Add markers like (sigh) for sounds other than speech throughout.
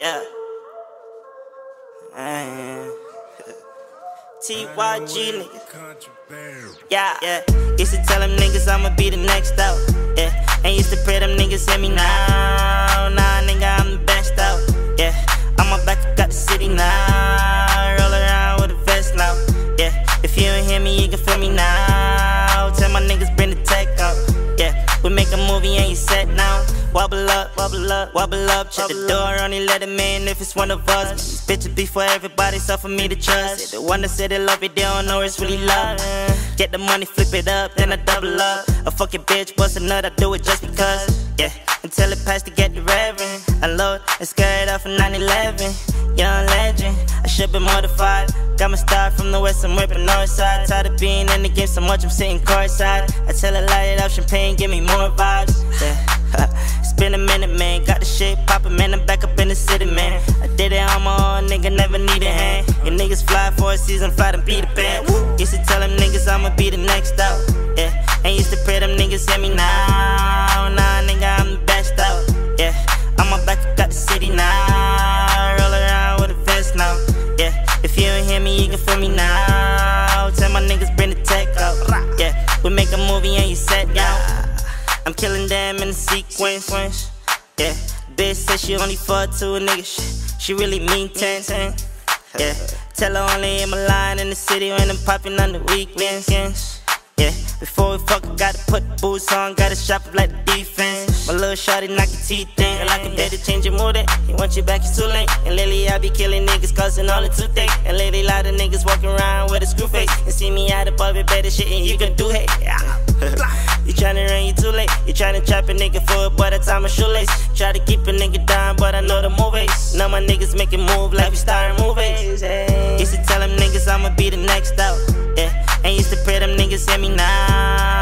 Yeah. Uh, TYG nigga. Yeah, yeah. Used to tell them niggas I'ma be the next out. Yeah. And used to pray them niggas hit me now. Nah, nigga, I'm the best out. Yeah. I'm about to got the city now. Roll around with a vest now. Yeah. If you don't hear me, you can feel me now. Tell my niggas bring the tech out. We make a movie and you set now. Wobble up, wobble up, wobble up. Check the door, only let him in if it's one of us. Bitches be for everybody, so for me to trust. The one that said they love it, they don't know it's really love. Get the money, flip it up, then I double up. A fucking bitch, bust a nut, I do it just because. Yeah, until it passed to get the reverend. I Unload and skirt off from 9 11. Young legend, I should be mortified. Got my start from the west, I'm whipping north side. Tired of being in the game so much, I'm sitting courtside. I tell her light it up, champagne, give me more vibes. Yeah. (laughs) it's been a minute, man. Got the shit poppin', man. I'm back up in the city, man. I did it on my own, nigga, never need a hand. Your niggas fly for a season, fly to Peter Pan. Used to tell them niggas I'ma be the next out. Yeah. And used to pray them niggas hear me now. Nah, you don't hear me, you can feel me now. Tell my niggas bring the tech out. Yeah. We make a movie and you set down. I'm killing them in the sequence. Yeah, bitch said she only fuck to a nigga. She, really mean 10, 10. Yeah, tell her only in my line in the city when I'm popping on the weekends. Yeah, before we fuck, I gotta put boots on, gotta shop up like the defense. My little shawty knock your teeth in, like a better change your mood. He want you back, it's too late. And lately I be killing niggas, causing all the toothache. And lately a lot of niggas walking around with a screw face. And see me out above it, better shit, and you can do hate. (laughs) Yeah. you tryna run, you too late. You tryna trap a nigga for it, by the time my shoelace. Try to keep a nigga down, but I know the movies. Now my niggas making move like we starring movies. Used to tell them niggas I'ma be the next out. Yeah, and used to pray them niggas hear me now.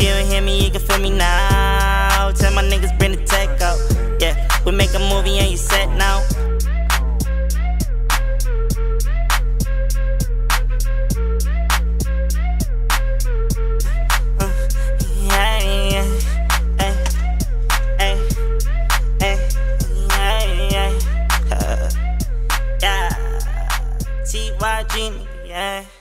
You don't hear me, you can feel me now. Tell my niggas bring the tech out. Yeah, we make a movie and you set now. TYG, yeah. Uh,